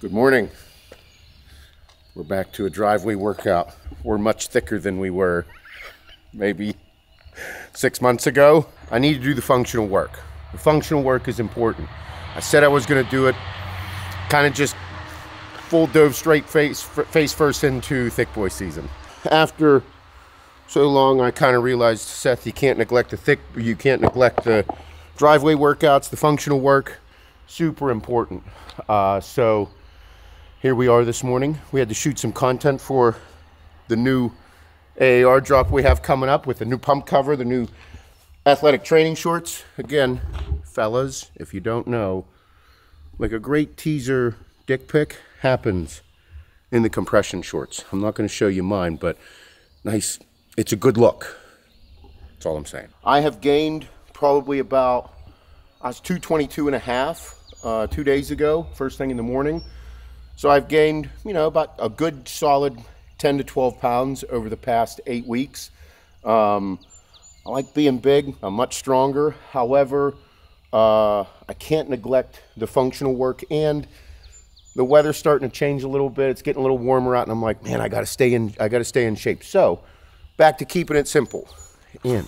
Good morning. We're back to a driveway workout. We're much thicker than we were maybe six months ago. I need to do the functional work. The functional work is important. I said I was going to do it. Kind of just full dove straight face face first into thick boy season. After so long, I kind of realized, Seth, you can't neglect the thick, you can't neglect the driveway workouts, the functional work, super important. Uh, so here we are this morning. We had to shoot some content for the new AAR drop we have coming up with the new pump cover, the new athletic training shorts. Again, fellas, if you don't know, like a great teaser dick pic happens in the compression shorts. I'm not going to show you mine, but nice it's a good look. That's all I'm saying. I have gained probably about, I was 222 and a half uh, two days ago, first thing in the morning. So I've gained, you know, about a good solid 10 to 12 pounds over the past eight weeks. Um, I like being big. I'm much stronger. However, uh, I can't neglect the functional work and the weather's starting to change a little bit. It's getting a little warmer out, and I'm like, man, I got to stay in. I got to stay in shape. So back to keeping it simple. And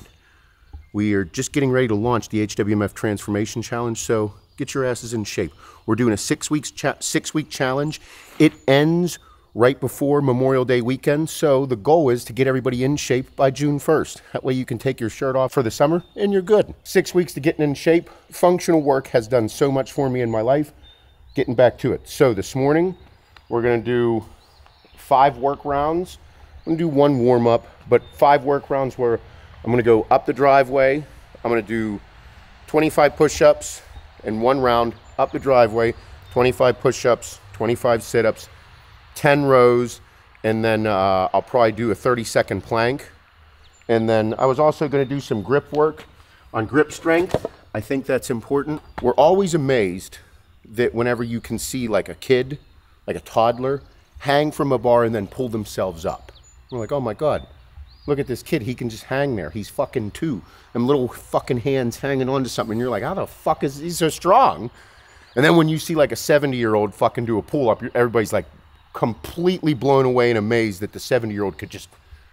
we are just getting ready to launch the HWMF Transformation Challenge, so get your asses in shape. We're doing a six weeks six week challenge. It ends right before Memorial Day weekend, so the goal is to get everybody in shape by June 1st. That way you can take your shirt off for the summer and you're good. Six weeks to getting in shape. Functional work has done so much for me in my life. Getting back to it. So this morning, we're gonna do five work rounds. I'm gonna do one warm up, but five work rounds where I'm gonna go up the driveway. I'm gonna do 25 push-ups in one round up the driveway, 25 push-ups, 25 sit-ups, 10 rows, and then uh, I'll probably do a 30 second plank. And then I was also gonna do some grip work on grip strength. I think that's important. We're always amazed that whenever you can see like a kid, like a toddler, hang from a bar and then pull themselves up. We're like, oh my God, look at this kid. He can just hang there. He's fucking two. And little fucking hands hanging onto something. And you're like, how the fuck is he so strong? And then when you see like a 70 year old fucking do a pull up, everybody's like completely blown away and amazed that the 70 year old could just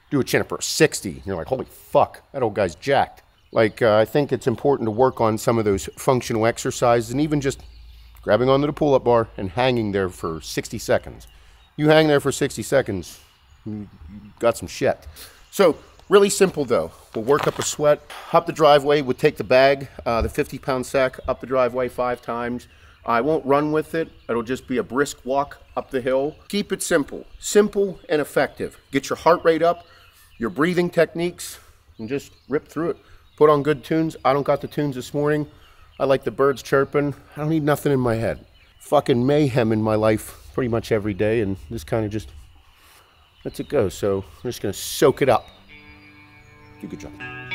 do a chin up for a 60. And you're like, holy fuck, that old guy's jacked. Like, uh, I think it's important to work on some of those functional exercises and even just grabbing onto the pull up bar and hanging there for 60 seconds. You hang there for 60 seconds, you got some shit. So really simple though. We'll work up a sweat, up the driveway, we'll take the bag, uh, the 50 pound sack up the driveway five times. I won't run with it. It'll just be a brisk walk up the hill. Keep it simple, simple and effective. Get your heart rate up, your breathing techniques, and just rip through it. Put on good tunes. I don't got the tunes this morning. I like the birds chirping. I don't need nothing in my head. Fucking mayhem in my life pretty much every day, and this kind of just lets it go. So I'm just going to soak it up. Do a good job.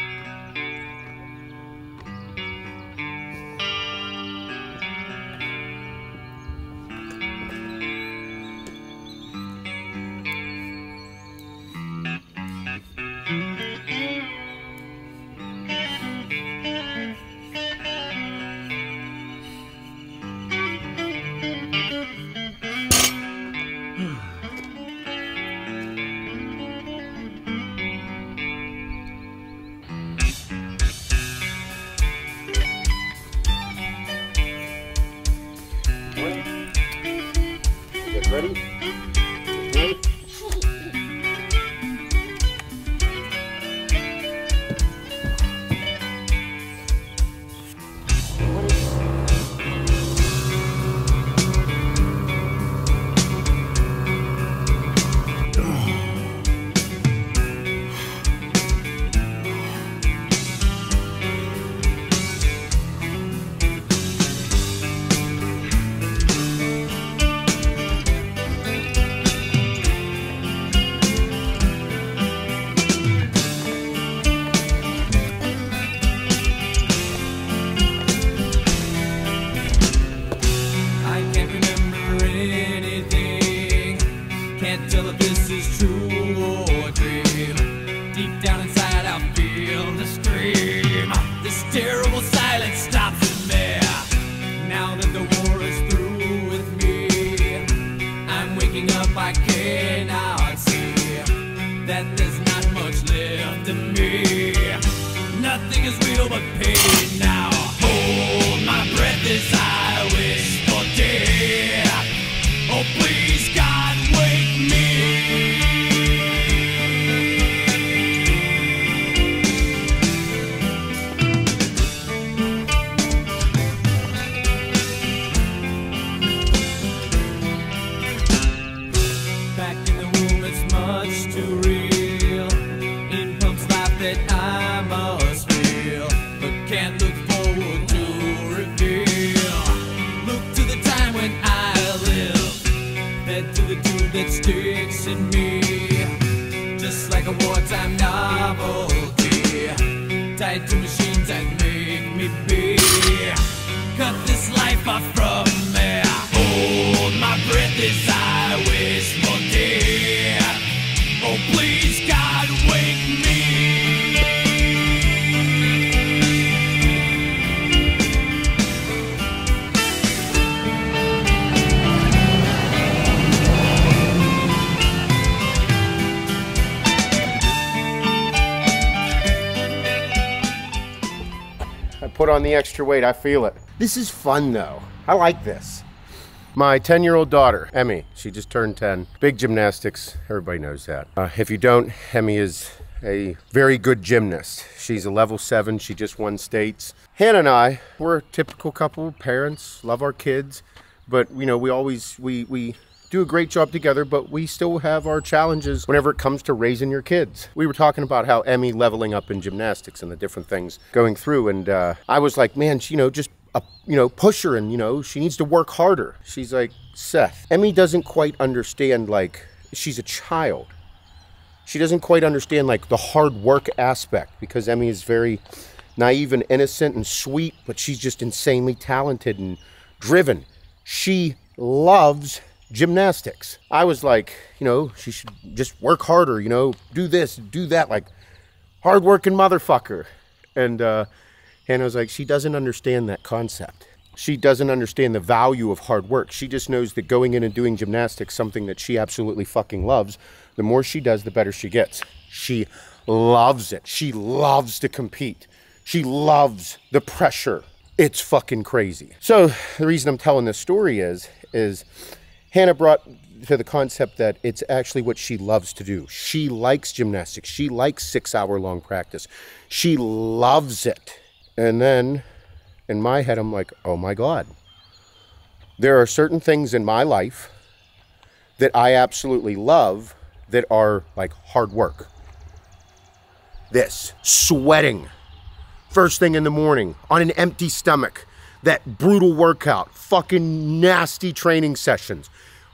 Ready? In me, just like a wartime novelty, tied to extra weight. I feel it. This is fun though. I like this. My 10 year old daughter, Emmy, she just turned 10. Big gymnastics. Everybody knows that. Uh, if you don't, Emmy is a very good gymnast. She's a level seven. She just won states. Hannah and I, we're a typical couple, parents, love our kids, but you know, we always, we, we, do a great job together, but we still have our challenges whenever it comes to raising your kids. We were talking about how Emmy leveling up in gymnastics and the different things going through, and uh, I was like, man, you know, just uh, you know, push her, and you know, she needs to work harder. She's like, Seth, Emmy doesn't quite understand like she's a child. She doesn't quite understand like the hard work aspect because Emmy is very naive and innocent and sweet, but she's just insanely talented and driven. She loves gymnastics. I was like, you know, she should just work harder, you know, do this, do that, like hardworking motherfucker. And uh, Hannah was like, she doesn't understand that concept. She doesn't understand the value of hard work. She just knows that going in and doing gymnastics, something that she absolutely fucking loves, the more she does, the better she gets. She loves it. She loves to compete. She loves the pressure. It's fucking crazy. So the reason I'm telling this story is, is Hannah brought to the concept that it's actually what she loves to do. She likes gymnastics. She likes six hour long practice. She loves it. And then in my head, I'm like, oh my God. There are certain things in my life that I absolutely love that are like hard work. This, sweating, first thing in the morning on an empty stomach, that brutal workout, fucking nasty training sessions.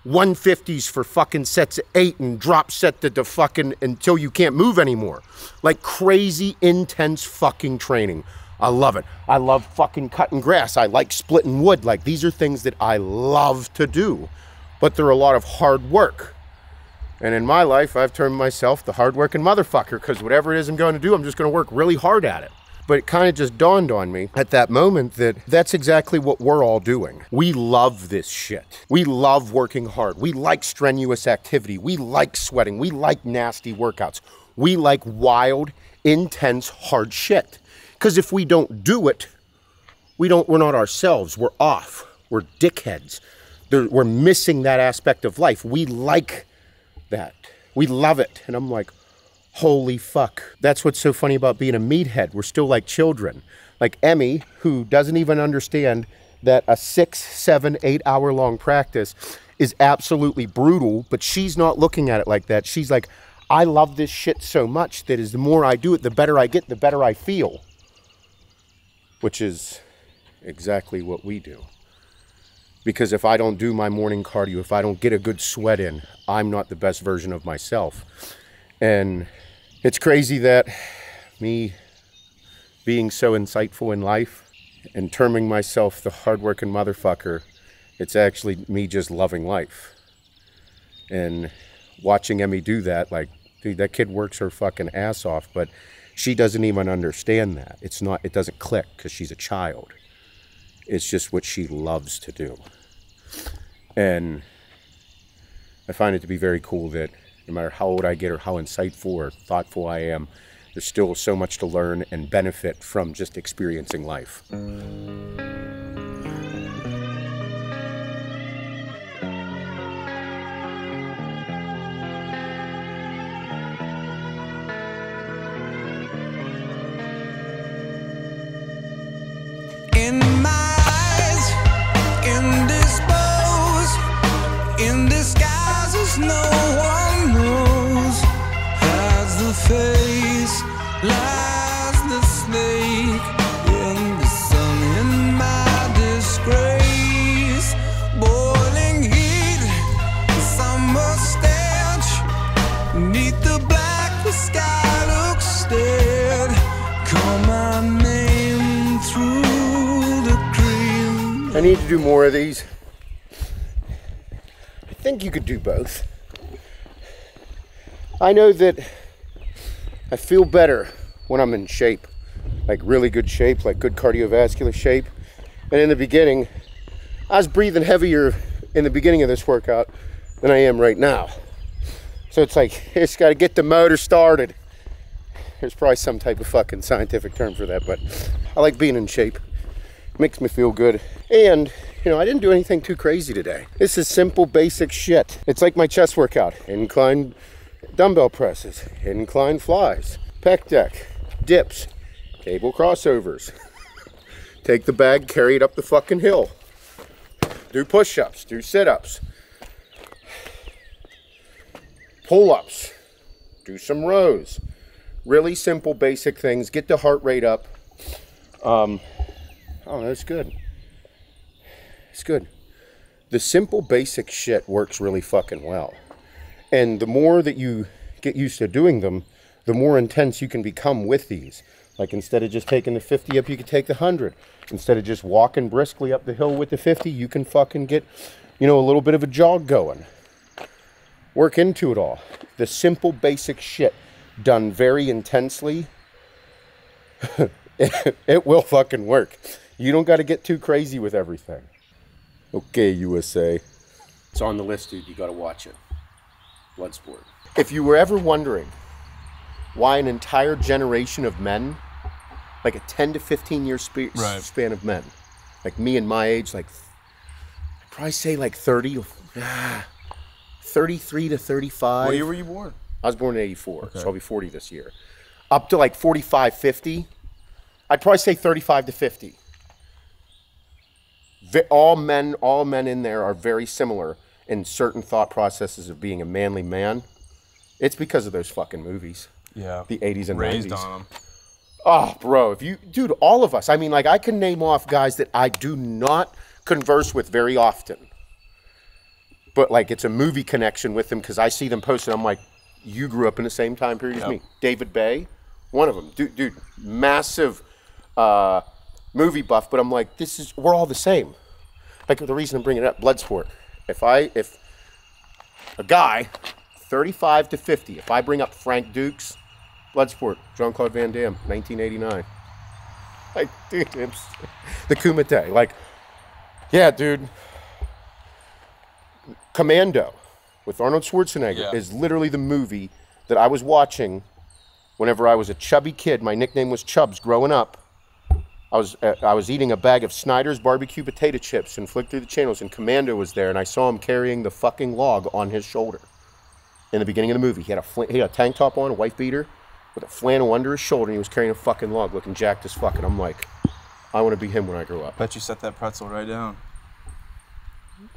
150s for fucking sets of eight and drop set to the fucking until you can't move anymore. Like crazy intense fucking training. I love it. I love fucking cutting grass. I like splitting wood. Like these are things that I love to do, but they're a lot of hard work. And in my life, I've termed myself the hardworking motherfucker because whatever it is I'm going to do, I'm just going to work really hard at it. But it kind of just dawned on me at that moment that that's exactly what we're all doing. We love this shit. We love working hard. We like strenuous activity. We like sweating. We like nasty workouts. We like wild, intense, hard shit. Because if we don't do it, we don't, we're not ourselves. We're off. We're dickheads. We're missing that aspect of life. We like that. We love it. And I'm like, holy fuck. That's what's so funny about being a meathead. We're still like children. Like Emmy, who doesn't even understand that a six, seven, eight hour long practice is absolutely brutal, but she's not looking at it like that. She's like, I love this shit so much that as the more I do it, the better I get, the better I feel. Which is exactly what we do. Because if I don't do my morning cardio, if I don't get a good sweat in, I'm not the best version of myself. And it's crazy that me being so insightful in life and terming myself the hardworking motherfucker, it's actually me just loving life. And watching Emmy do that, like, dude, that kid works her fucking ass off, but she doesn't even understand that. It's not, it doesn't click because she's a child. It's just what she loves to do. And I find it to be very cool that no matter how old I get or how insightful or thoughtful I am, there's still so much to learn and benefit from just experiencing life. I need to do more of these. I think you could do both. I know that I feel better when I'm in shape, like really good shape, like good cardiovascular shape. And in the beginning, I was breathing heavier in the beginning of this workout than I am right now. So it's like, it's got to get the motor started. There's probably some type of fucking scientific term for that, but I like being in shape makes me feel good. And, you know, I didn't do anything too crazy today. This is simple, basic shit. It's like my chest workout incline dumbbell presses, incline flies, pec deck, dips, cable crossovers. Take the bag, carry it up the fucking hill. Do push ups, do sit ups, pull ups, do some rows. Really simple, basic things. Get the heart rate up. Um, Oh, that's good. It's good. The simple, basic shit works really fucking well. And the more that you get used to doing them, the more intense you can become with these. Like instead of just taking the 50 up, you can take the 100. Instead of just walking briskly up the hill with the 50, you can fucking get, you know, a little bit of a jog going. Work into it all. The simple, basic shit done very intensely it will fucking work. You don't got to get too crazy with everything. Okay, USA. It's on the list, dude. You got to watch it. Bloodsport. If you were ever wondering why an entire generation of men, like a 10 to 15 year spe- Right. span of men, like me and my age, like I'd probably say like 30, or- ah, 33 to 35. What year were you born? I was born in 84, so I'll be 40 this year. Up to like 45, 50. I'd probably say 35 to 50. All men, all men in there are very similar in certain thought processes of being a manly man. It's because of those fucking movies. Yeah. The 80s and Raised 90s. on them. Oh, bro, if you, dude, all of us. I mean, like, I can name off guys that I do not converse with very often. But, like, it's a movie connection with them because I see them posted. I'm like, you grew up in the same time period as me. David Bay, one of them. Dude, dude massive uh, movie buff. But I'm like, this is, we're all the same. Like, the reason I'm bringing it up, Bloodsport. If I, if a guy, 35 to 50, if I bring up Frank Dux, Bloodsport, Jean Claude Van Damme, 1989. Like, dude, it's the Kumite. Like, yeah, dude. Commando with Arnold Schwarzenegger Yeah. is literally the movie that I was watching whenever I was a chubby kid. My nickname was Chubbs growing up. I was uh, I was eating a bag of Snyder's barbecue potato chips and flicked through the channels, and Commando was there, and I saw him carrying the fucking log on his shoulder in the beginning of the movie. He had a fl- he had a tank top on, a white beater, with a flannel under his shoulder, and he was carrying a fucking log, looking jacked as fuck. And I'm like, I want to be him when I grow up. Bet you set that pretzel right down.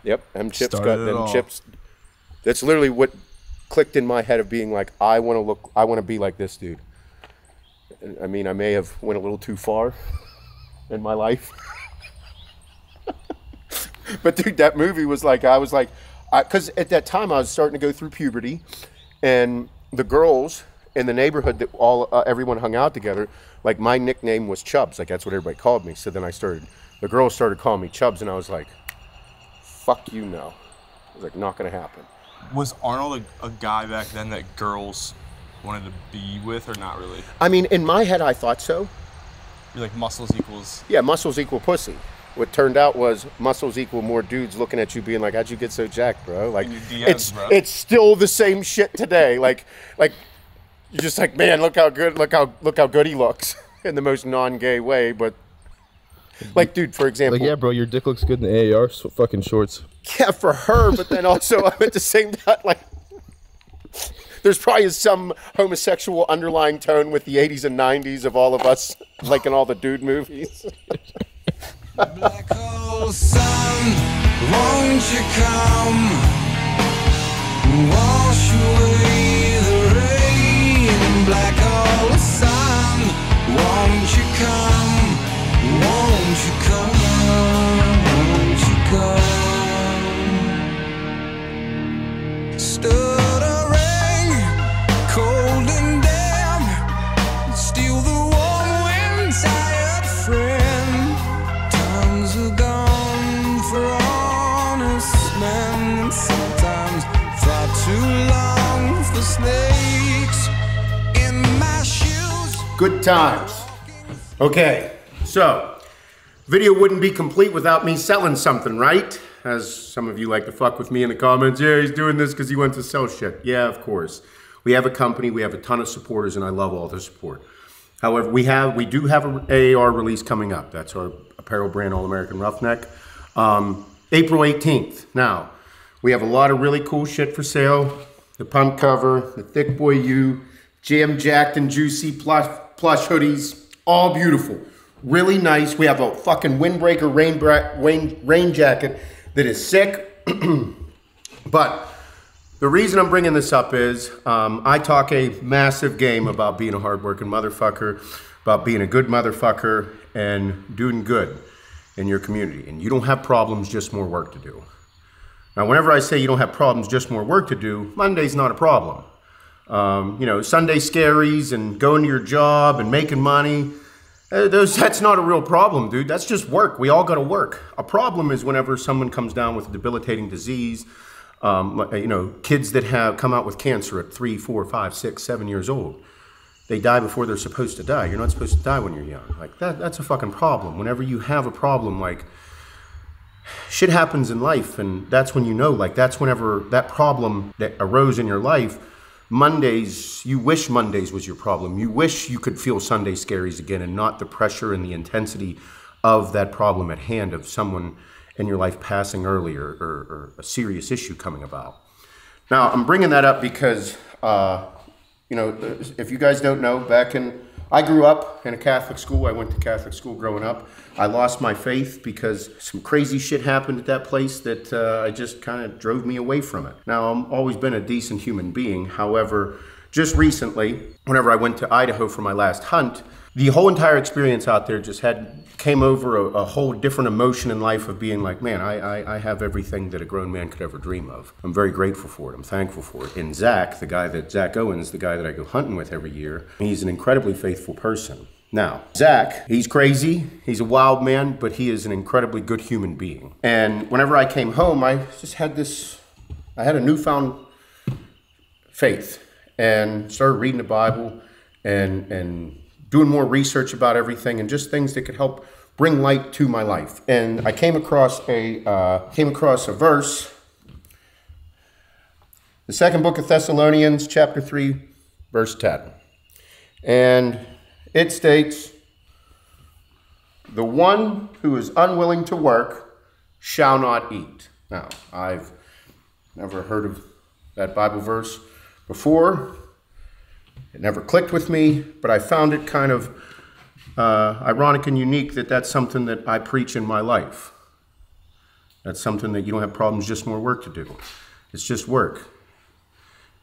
Yep, them chips Started got them all. chips. That's literally what clicked in my head of being like, I want to look, I want to be like this dude. I mean, I may have went a little too far in my life, but dude, that movie was like, I was like, because at that time I was starting to go through puberty, and the girls in the neighborhood that all uh, everyone hung out together, like my nickname was Chubs, like that's what everybody called me. So then I started, the girls started calling me Chubs, and I was like fuck you no. I was like, not gonna happen. Was Arnold a, a guy back then that girls wanted to be with, or not really? I mean, in my head, I thought so. You're like muscles equals. Yeah, muscles equal pussy. What turned out was muscles equal more dudes looking at you being like, how'd you get so jacked, bro? Like, DMs, it's bro. it's still the same shit today. like, like You're just like, man, look how good, look how look how good he looks in the most non-gay way. But like, dude, for example, Like, yeah, bro, your dick looks good in the AAR so fucking shorts. yeah, for her, but then also I'm at the same time like there's probably some homosexual underlying tone with the 80s and 90s of all of us, like in all the dude movies. Black hole sun, won't you come? Wash away the rain. Black hole sun, won't you come? Won't you come? Won't you come? Good times. Okay, so video wouldn't be complete without me selling something, right? As some of you like to fuck with me in the comments. Yeah, he's doing this because he wants to sell shit. Yeah, of course. We have a company, we have a ton of supporters, and I love all the support. However, we have we do have an AAR release coming up. That's our apparel brand, All American Roughneck. Um, April 18th. Now, we have a lot of really cool shit for sale. The pump cover, the Thick Boy U, jam jacked and juicy plush, plush hoodies, all beautiful. Really nice. We have a fucking windbreaker rain, rain, rain jacket that is sick. but the reason I'm bringing this up is um, I talk a massive game about being a hardworking motherfucker, about being a good motherfucker, and doing good in your community. And you don't have problems, just more work to do. Now, whenever I say you don't have problems, just more work to do, Monday's not a problem. Um, you know, Sunday scaries and going to your job and making money, uh, those, that's not a real problem, dude. That's just work. We all got to work. A problem is whenever someone comes down with a debilitating disease. Um, you know, kids that have come out with cancer at three, four, five, six, seven years old, they die before they're supposed to die. You're not supposed to die when you're young. Like that, that's a fucking problem. Whenever you have a problem, like shit happens in life, and that's when you know. Like that's whenever that problem that arose in your life. Mondays, you wish Mondays was your problem. You wish you could feel Sunday scaries again and not the pressure and the intensity of that problem at hand of someone in your life passing early or, or, or a serious issue coming about. Now, I'm bringing that up because, uh, you know, if you guys don't know, back in, I grew up in a Catholic school. I went to Catholic school growing up. I lost my faith because some crazy shit happened at that place that uh, I just kind of drove me away from it. Now, I've always been a decent human being. However, just recently, whenever I went to Idaho for my last hunt, the whole entire experience out there just had came over a, a whole different emotion in life of being like, man, I, I, I have everything that a grown man could ever dream of. I'm very grateful for it. I'm thankful for it. And Zach, the guy that Zach Owens, the guy that I go hunting with every year, he's an incredibly faithful person. Now, Zach, he's crazy. He's a wild man, but he is an incredibly good human being. And whenever I came home, I just had this, I had a newfound faith and started reading the Bible and, and doing more research about everything and just things that could help bring light to my life. And I came across a uh, came across a verse, the second book of Thessalonians, chapter three, verse ten, and it states, "The one who is unwilling to work shall not eat." Now, I've never heard of that Bible verse before. It never clicked with me, but I found it kind of uh, ironic and unique that that's something that I preach in my life. That's something that you don't have problems, just more work to do. It's just work.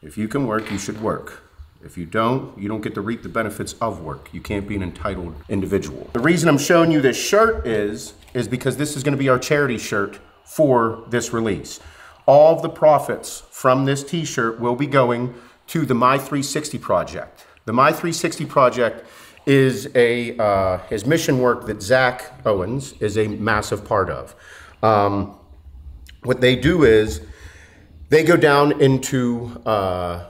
If you can work, you should work. If you don't, you don't get to reap the benefits of work. You can't be an entitled individual. The reason I'm showing you this shirt is, is because this is going to be our charity shirt for this release. All of the profits from this t-shirt will be going to the My 360 project. The My 360 project is a uh, is mission work that Zach Owens is a massive part of. Um, what they do is they go down into uh,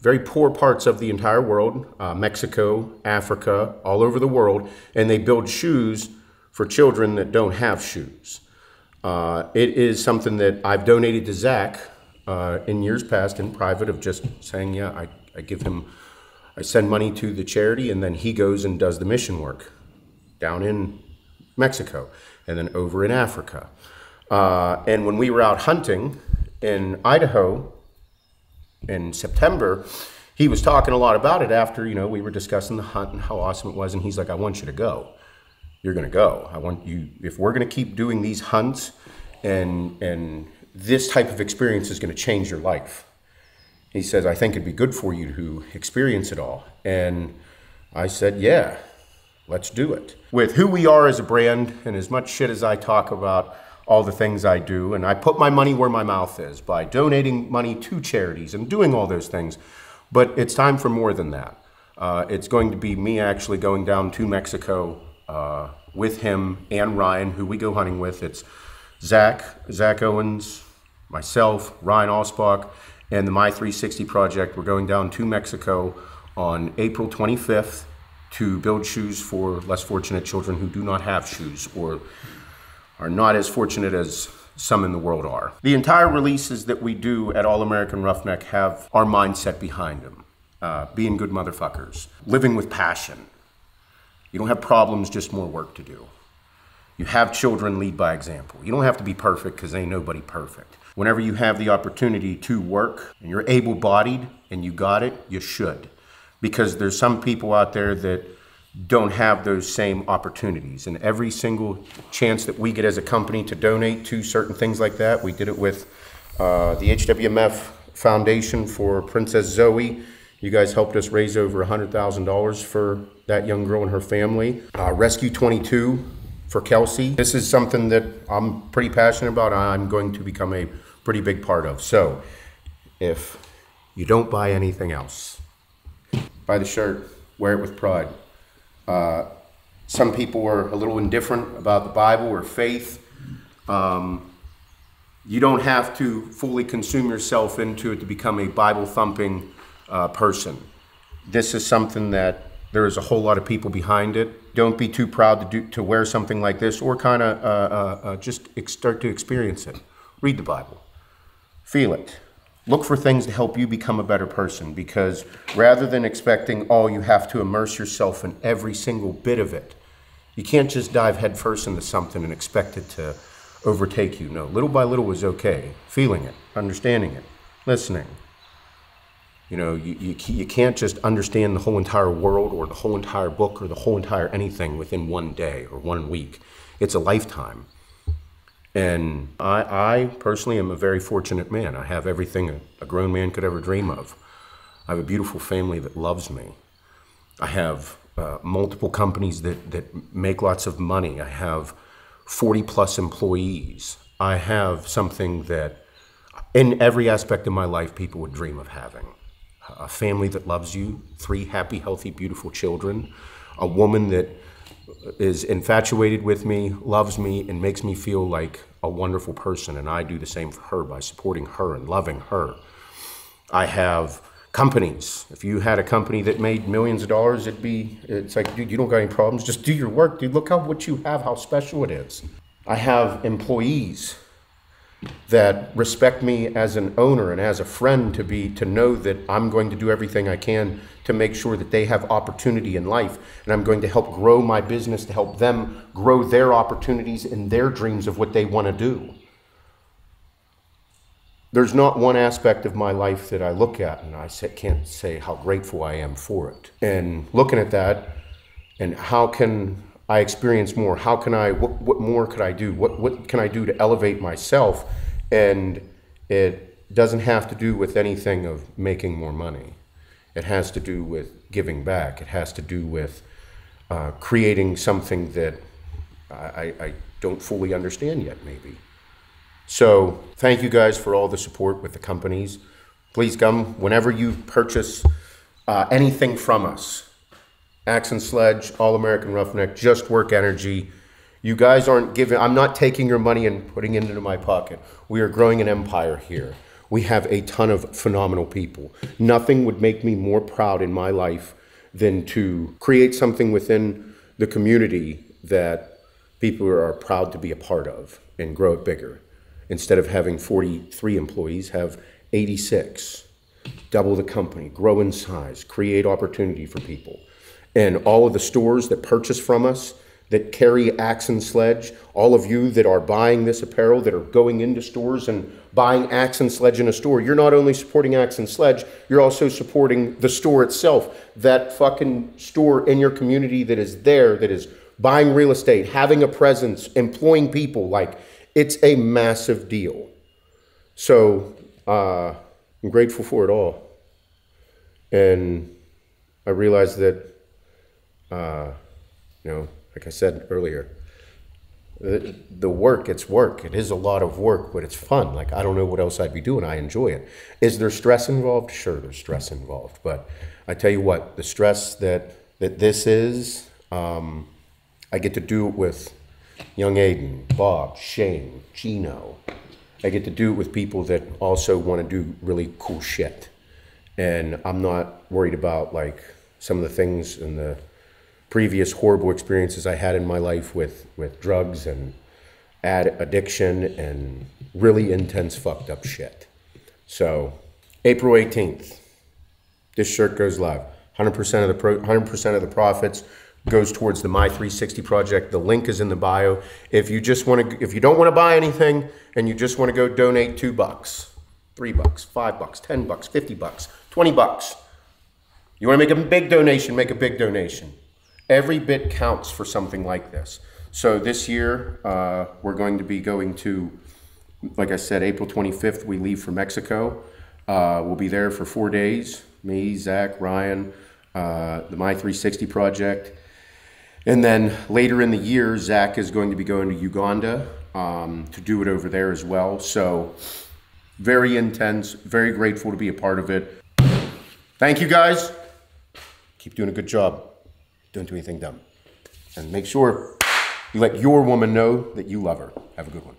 very poor parts of the entire world, uh, Mexico, Africa, all over the world, and they build shoes for children that don't have shoes. Uh, it is something that I've donated to Zach uh, in years past in private of just saying, yeah, I, I give him I send money to the charity, and then he goes and does the mission work down in Mexico and then over in Africa. Uh, and when we were out hunting in Idaho in September, he was talking a lot about it after, you know, we were discussing the hunt and how awesome it was. And he's like, I want you to go. You're going to go. I want you, if we're going to keep doing these hunts and, and this type of experience is going to change your life. He says, I think it'd be good for you to experience it all. And I said, yeah, let's do it. With who we are as a brand and as much shit as I talk about all the things I do, and I put my money where my mouth is by donating money to charities and doing all those things. But it's time for more than that. Uh, it's going to be me actually going down to Mexico uh, with him and Ryan, who we go hunting with. It's Zach, Zach Owens, myself, Ryan Osbach, and the My 360 project. We're going down to Mexico on April 25th to build shoes for less fortunate children who do not have shoes or are not as fortunate as some in the world are. The entire releases that we do at All American Roughneck have our mindset behind them. Uh, being good motherfuckers, living with passion. You don't have problems, just more work to do. You have children, lead by example. You don't have to be perfect because ain't nobody perfect. Whenever you have the opportunity to work and you're able bodied and you got it, you should. Because there's some people out there that don't have those same opportunities. And every single chance that we get as a company to donate to certain things like that, we did it with uh, the HWMF Foundation for Princess Zoe. You guys helped us raise over $100,000 for that young girl and her family. Uh, Rescue 22 for Kelsey. This is something that I'm pretty passionate about. I'm going to become a pretty big part of. So if you don't buy anything else, buy the shirt, wear it with pride. Uh, some people are a little indifferent about the Bible or faith. Um, you don't have to fully consume yourself into it to become a Bible thumping uh, person. This is something that there is a whole lot of people behind it. Don't be too proud to do to wear something like this, or kind of uh, uh, uh, just start to experience it. Read the Bible, feel it. Look for things to help you become a better person because rather than expecting, oh, you have to immerse yourself in every single bit of it, you can't just dive headfirst into something and expect it to overtake you. No, little by little was okay. Feeling it, understanding it, listening. You know, you, you, you can't just understand the whole entire world or the whole entire book or the whole entire anything within one day or one week. It's a lifetime. And I, I personally am a very fortunate man. I have everything a, a grown man could ever dream of. I have a beautiful family that loves me. I have uh, multiple companies that, that make lots of money. I have 40 plus employees. I have something that, in every aspect of my life, people would dream of having a family that loves you, three happy, healthy, beautiful children, a woman that is infatuated with me, loves me, and makes me feel like a wonderful person. And I do the same for her by supporting her and loving her. I have companies. If you had a company that made millions of dollars, it'd be, it's like, dude, you don't got any problems. Just do your work, dude. Look how what you have, how special it is. I have employees that respect me as an owner and as a friend to be to know that I'm going to do everything I can to make sure that they have opportunity in life and I'm going to help grow my business to help them grow their opportunities and their dreams of what they want to do. There's not one aspect of my life that I look at and I can't say how grateful I am for it. And looking at that and how can I experience more? How can I, what, what more could I do? What, what can I do to elevate myself? And it doesn't have to do with anything of making more money. It has to do with giving back. It has to do with uh, creating something that I, I don't fully understand yet, maybe. So thank you guys for all the support with the companies. Please come whenever you purchase uh, anything from us. Axe and Sledge, All American Roughneck, Just Work Energy. You guys aren't giving, I'm not taking your money and putting it into my pocket. We are growing an empire here. We have a ton of phenomenal people. Nothing would make me more proud in my life than to create something within the community that people are proud to be a part of and grow it bigger. Instead of having 43 employees, have 86. double the company, grow in size, create opportunity for people. And all of the stores that purchase from us, that carry Axe and Sledge, all of you that are buying this apparel, that are going into stores and buying Axe and Sledge in a store, you're not only supporting Axe and Sledge, you're also supporting the store itself. That fucking store in your community that is there, that is buying real estate, having a presence, employing people. Like, it's a massive deal. So, uh, I'm grateful for it all. And I realize that, uh, you know, like I said earlier, the, the work, it's work. It is a lot of work, but it's fun. Like, I don't know what else I'd be doing. I enjoy it. Is there stress involved? Sure, there's stress involved. But I tell you what, the stress that, that this is, um, I get to do it with young Aidan, Bob, Shane, Gino. I get to do it with people that also want to do really cool shit. And I'm not worried about like some of the things and the previous horrible experiences I had in my life with, with drugs and ad addiction and really intense fucked up shit. So, April 18th, this shirt goes live. 100% of the pro, 100% of the profits goes towards the My 360 project. The link is in the bio. If you just want to, if you don't want to buy anything and you just want to go donate two bucks, three bucks, five bucks, ten bucks, fifty bucks, twenty bucks. You want to make a big donation, make a big donation. Every bit counts for something like this. So this year, uh, we're going to be going to, like I said, April 25th, we leave for Mexico. Uh, we'll be there for four days. Me, Zach, Ryan, uh, the My 360 project. And then later in the year, Zach is going to be going to Uganda um, to do it over there as well. So very intense, very grateful to be a part of it. Thank you guys. Keep doing a good job. Don't do anything dumb. And make sure you let your woman know that you love her. Have a good one.